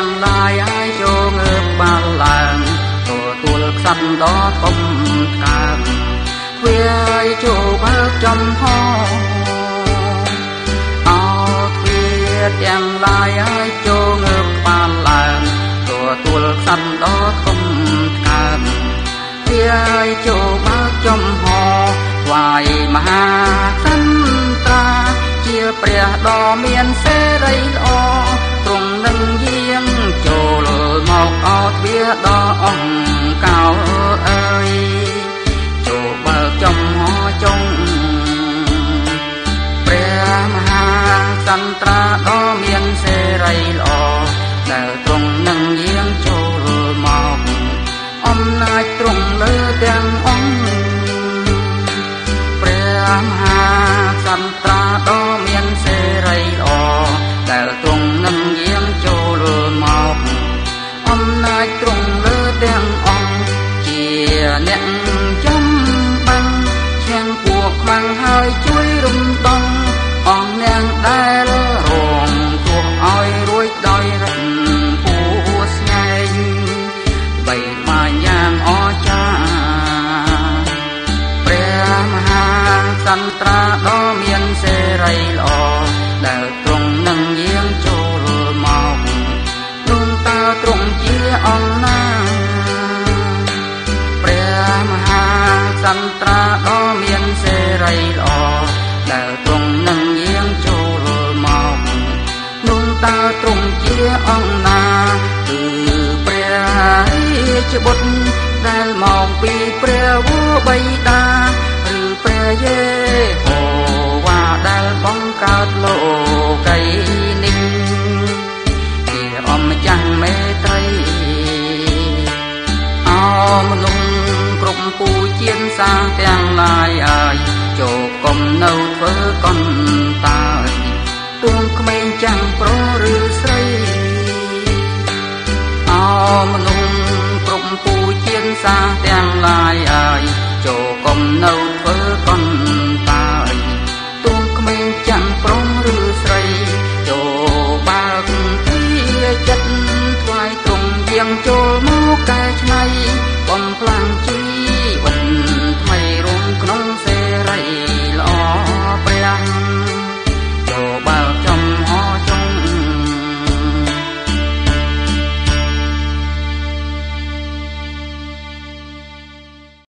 ទាំងឡាយហើយចូលងើបបាល់ឡើងទួលទួលខ្សាត់ដល់កុំកើងវាយចូលបើកចំហអោទ្វាទាំងឡាយហើយចូលងើបបាល់ឡើងទួលទួលខ្សាត់ដល់កុំកើងវាយចូលបើកចំហវាយមហាសន្ត្រាជាព្រះដ៏មានសេរីល្អ សន្ត្រាដ៏មានសេរីល្អដែលទ្រង់នឹងយាងចូលមកអំណាចទ្រង់លើទាំងអង្គព្រះមហាសន្ត្រាដ៏មានសេរីល្អដែលទ្រង់នឹងយាងចូលមកអំណាចទ្រង់លើទាំងអង្គជាអ្នកចំបាំងឈានពួកខ្មាំងហើយជួយរំ សន្ត្រាដ៏មានសេរីល្អដែលទ្រង់នឹងយាងចូលមកនោះតើទ្រង់ជាអង្គណាព្រះមហាសន្ត្រាដ៏មានសេរីល្អដែលទ្រង់នឹងយាងចូលមកនោះតើទ្រង់ជាអង្គណាគឺព្រះរាជបុត្រដែលមកពីព្រះវរបិតា ជានសាទាំងឡាយអើយចូលកុំនៅធ្វើកន្តើយទួងក្មេងចាំងប្រុសឬស្រីអោមនុស្សគ្រប់ពូជានសាទាំងឡាយអើយចូលកុំនៅ